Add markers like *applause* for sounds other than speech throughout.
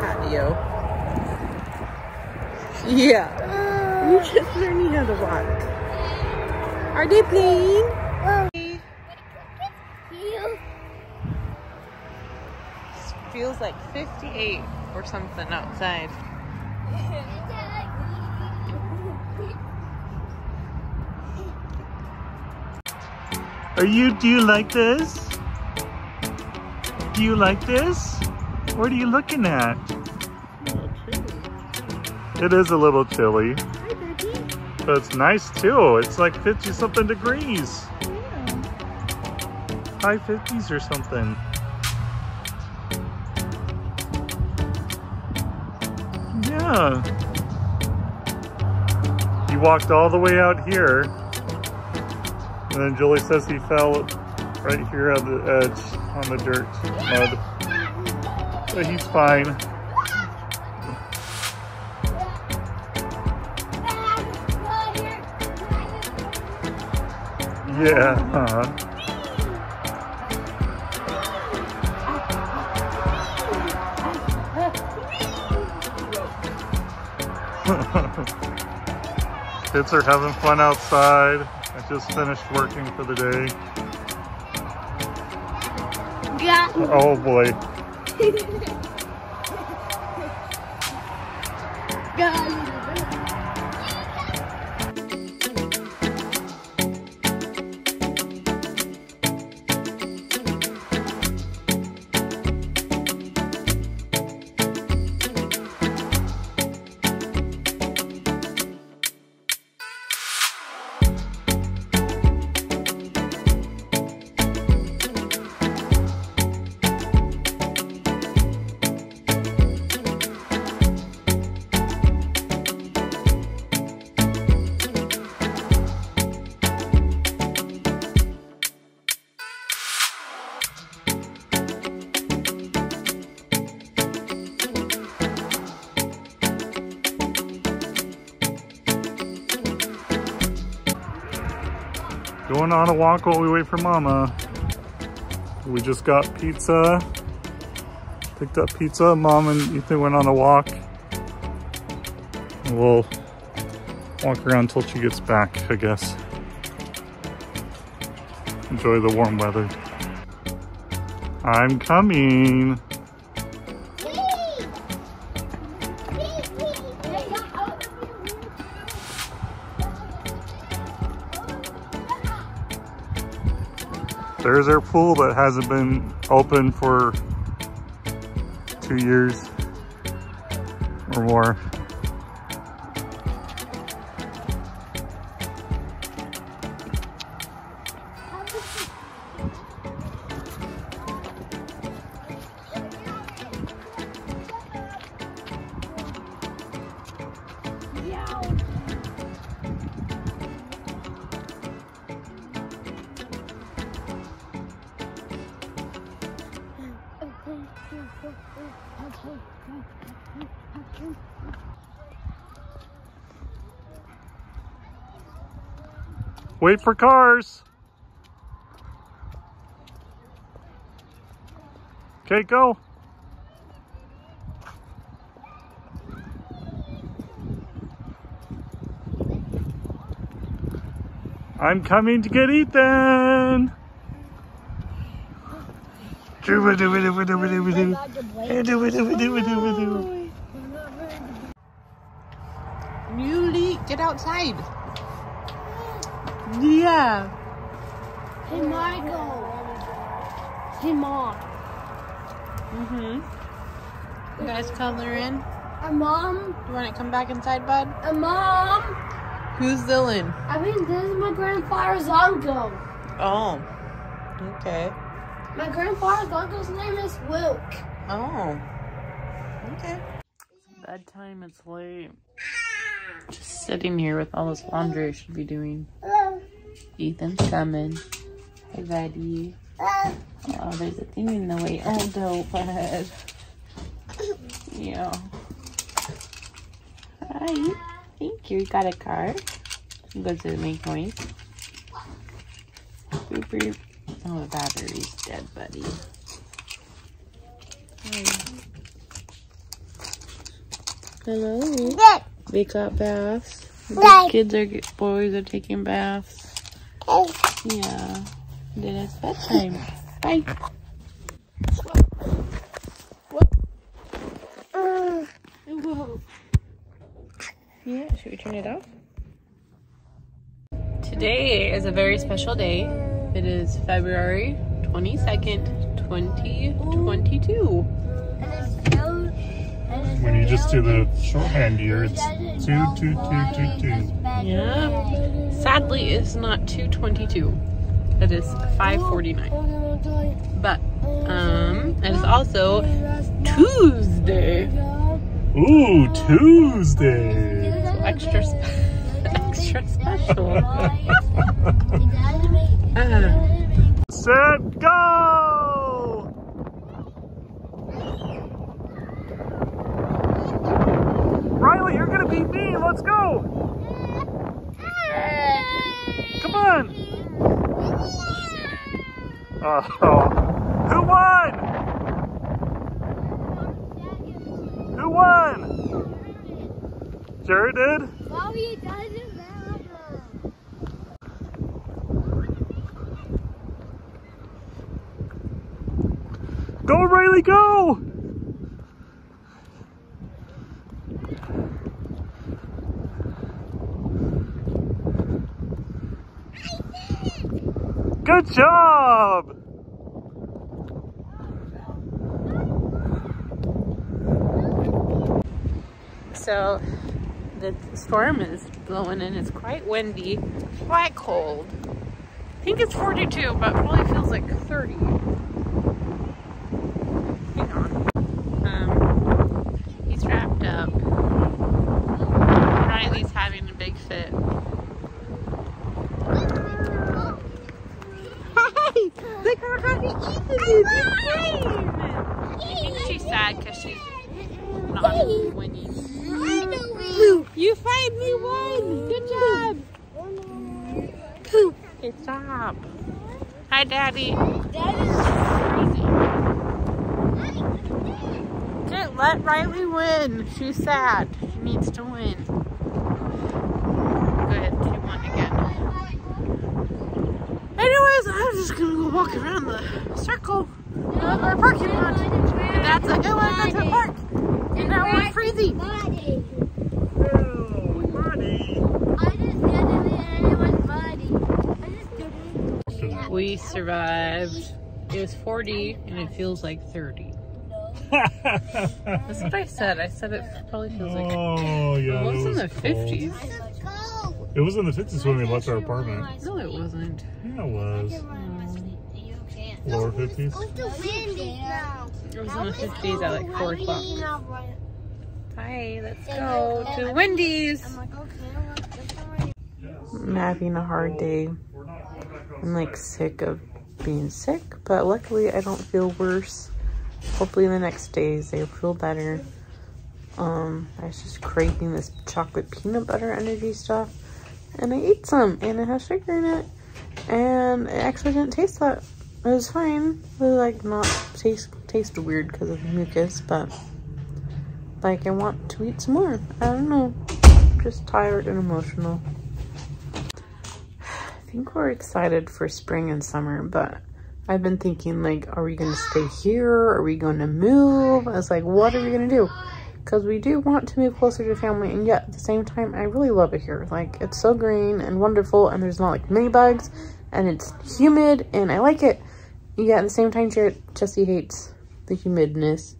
patio. Yeah. You're just learning how to walk. Are they playing? Feels like 58 or something outside. Are you, do you like this? Do you like this? What are you looking at? It is a little chilly. But it's nice too. It's like 50 something degrees. High 50s or something. Yeah. He walked all the way out here. And then Julie says he fell right here on the edge on the dirt mud. But he's fine. Yeah, uh huh? *laughs* Kids are having fun outside. I just finished working for the day. Yeah. Oh boy. *laughs* Gali. Going on a walk while we wait for mama. We just got pizza. Picked up pizza. Mom and Ethan went on a walk. We'll walk around until she gets back, I guess. Enjoy the warm weather. I'm coming. There's our pool that hasn't been open for two years or more. Wait for cars. Okay, go. I'm coming to get Ethan. Muley, get outside. Yeah. Hey, Michael. Hey, Mom. Mm-hmm. You guys color in? A mom. You want to come back inside, bud? A mom. Who's Dylan? I mean, this is my grandfather's uncle. Oh. Okay. My grandfather's uncle's name is Wilk. Oh. Okay. Bedtime, it's late. Just sitting here with all this laundry I should be doing. Uh, Ethan's coming. Hey, buddy. Oh, there's a thing in the way. Oh, dope head. *laughs* Yeah. Hi. Thank you. You got a card. Does it make noise? Boop, boop. Oh, the battery's dead, buddy. Hello. They got baths. The kids are boys are taking baths. Oh. Yeah. Then it's bedtime. Bye. Whoa. Yeah, should we turn it off? Today is a very special day. It is February 22nd, 2022. When you just do the shorthand year, it's two, two, two, two, two. Yeah. Sadly, it's not 222. It is 549. But, um, it is also Tuesday. Ooh, Tuesday. So extra, spe- *laughs* extra special. Uh, *laughs* Set, go! Riley, you're gonna beat me. Let's go. Come on. Oh, uh, *laughs* who won? Who won? Jared did. Bobby doesn't matter. Go, Riley, go! Job! so, the storm is blowing and it's quite windy, quite cold. I think it's 42, but probably feels like 30. Hang on. Um, he's wrapped up. Riley's having a big fit. Hey! Look how happy Ethan is! It's fine! I think because she's not winning. You finally won! Good job! Okay, stop. Hi, Daddy. Okay, let Riley win. She's sad. She needs to win. Good, she won again. Anyways, I'm just gonna go walk around the circle of our parking lot. And that's a good one, that's a park. And now we're freezing. Buddy. Oh, buddy. I just didn't anyone's buddy. I just didn't. We survived. It was 40 and it feels like 30. *laughs* That's what I said. I said it probably feels like oh, yeah. it was in it the was cold. 50s. It was in the 50s when we left our apartment. No, it wasn't. Yeah, it was. You can't. Lower 50s. It's too windy now. It was in the 50s at like 4 o'clock. Hi, let's go to Wendy's. I'm like, okay. I'm having a hard day. I'm like sick of being sick, but luckily I don't feel worse. Hopefully the next days they feel better. Um, I was just craving this chocolate peanut butter energy stuff, and I ate some, and it has sugar in it, and it actually didn't taste that. It was fine. It was like not taste taste weird because of the mucus, but like I want to eat some more. I don't know. I'm just tired and emotional. I think we're excited for spring and summer, but I've been thinking like, are we gonna stay here? Are we gonna move? I was like, what are we gonna do? Because we do want to move closer to family, and yet at the same time, I really love it here. Like, it's so green and wonderful, and there's not like many bugs, and it's humid, and I like it. Yet at the same time, Jesse hates the humidness.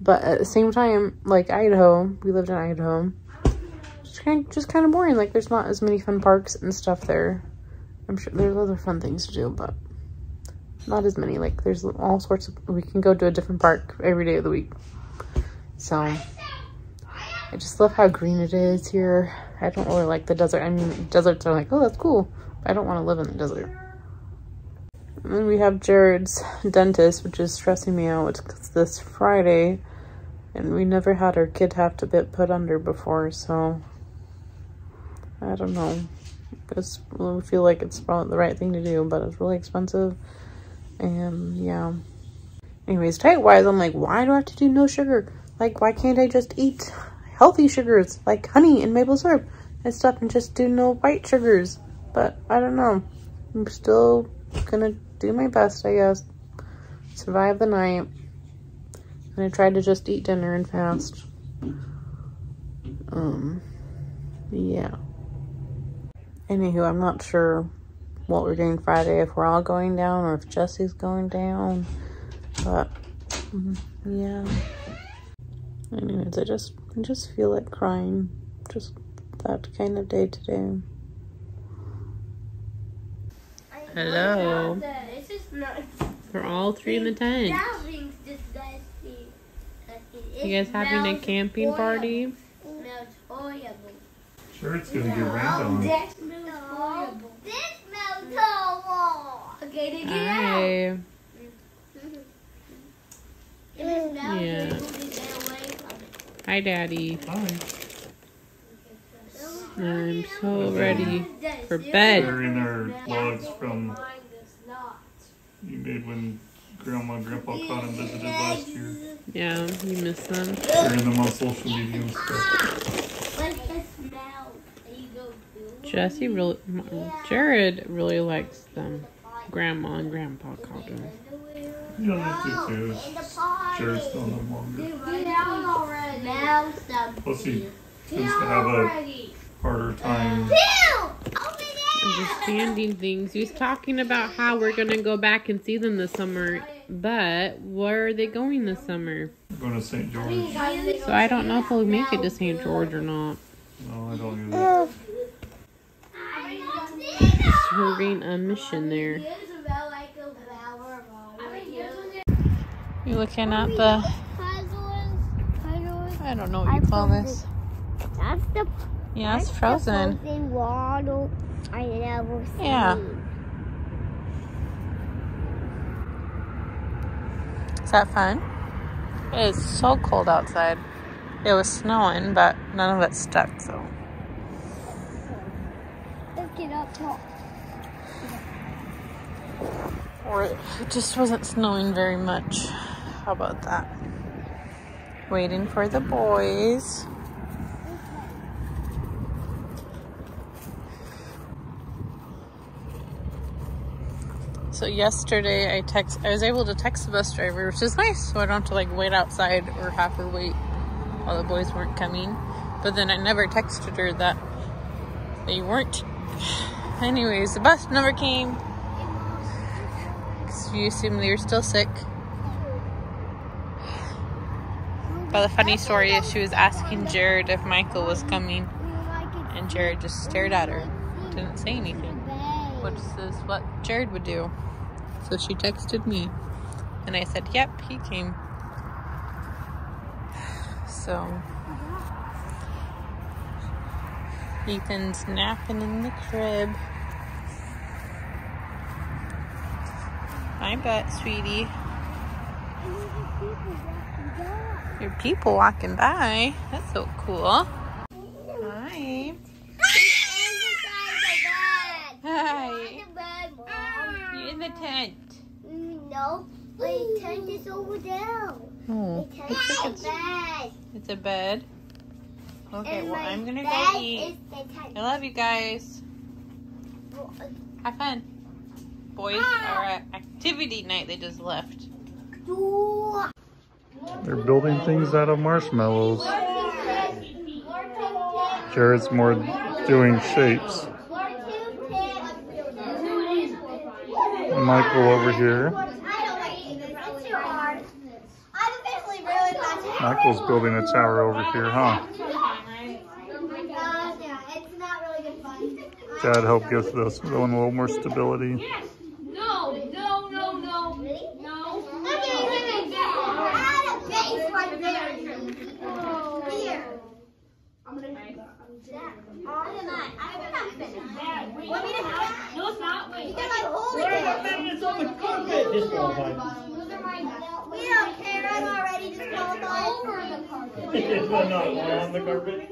But at the same time, like Idaho, we lived in Idaho. Just kind, just kind of boring. Like there's not as many fun parks and stuff there. I'm sure there's other fun things to do, but not as many. Like there's all sorts of. We can go to a different park every day of the week. So I just love how green it is here. I don't really like the desert. I mean, deserts are like, oh, that's cool. But I don't want to live in the desert. And then we have Jared's dentist, which is stressing me out. It's this Friday, and we never had our kid have to get put under before, so I don't know. It's, I feel like it's probably the right thing to do, but it's really expensive. And yeah. Anyways, diet wise, I'm like, why do I have to do no sugar? Like, why can't I just eat healthy sugars like honey and maple syrup and stuff and just do no white sugars? But I don't know. I'm still gonna do my best, I guess. Survive the night. And I tried to just eat dinner and fast. Um, yeah. Anywho, I'm not sure what we're doing Friday, if we're all going down or if Jesse's going down. But, mm, yeah. Anyways, I just, I just feel like crying. Just that kind of day today. Hello. It's just not. We're all three in the tent. You guys having a camping party? It smells horrible. Sure, it's gonna get rained on. That smells horrible. This smells horrible. Okay, then get out. Hi. If it Yeah. then we'll get away from it. Hi, Daddy. Hi. I'm so ready for They're bed. in our logs from you made when Grandma and Grandpa caught and visited last year. Yeah, you miss them. Sharing them on social media and stuff. What's the smell that you go through? Jesse really, Jared really likes them. Grandma and Grandpa called them. Yeah, I do too. In the pond. Jared's still no longer. Get out already. Smell. Plus he tends to have a harder time. Understanding things. He was talking about how we're gonna go back and see them this summer, but where are they going this summer? Going to St. George. So I don't know if we'll make it to St. George or not. No, I don't either. Serving a mission there. You looking at the? I don't know what you call this. That's the Yeah, it's that's the frozen. I never seen. Yeah. Is that fun? It is so cold outside. It was snowing, but none of it stuck, so. Let's get up top. Or it just wasn't snowing very much. How about that? Waiting for the boys. So yesterday I text I was able to text the bus driver, which is nice, so I don't have to like wait outside or have her wait while the boys weren't coming. But then I never texted her that they weren't. *sighs* Anyways, the bus never came. So you assume they were still sick. But the funny story is she was asking Jared if Michael was coming, and Jared just stared at her, didn't say anything, which is what Jared would do. So she texted me, and I said, "Yep, he came." So Ethan's napping in the crib. I bet, sweetie. Your people walking by. That's so cool. Hi. Hi. You in the tent? No, my tent is. Oh, My tent looks is like a it's, bed. it's a bed. Okay, And well, I'm gonna go eat. is the tent. I love you guys. Uh, Have fun. Boys ah! are at activity night. They just left. They're building things out of marshmallows. Jared's more doing shapes. Michael over here. Michael's building a tower over here, huh? Dad helped give this one a little more stability. No, no, no, no, no. No, it's not. Wait. It's on the carpet disqualified. We don't care. I'm already disqualified. It's not on the carpet.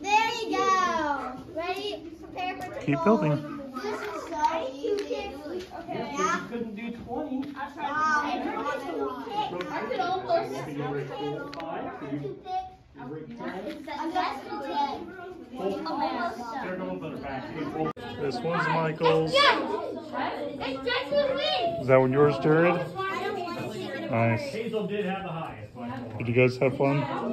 There you go. prepare for Keep building. This is so easy. Okay. You couldn't do twenty. I could almost. Five, so you break ten. They're going for. This one's Michael's. It's just with me. Is that one yours, Jared? Nice. Hazel did have the highest. Did you guys have fun? All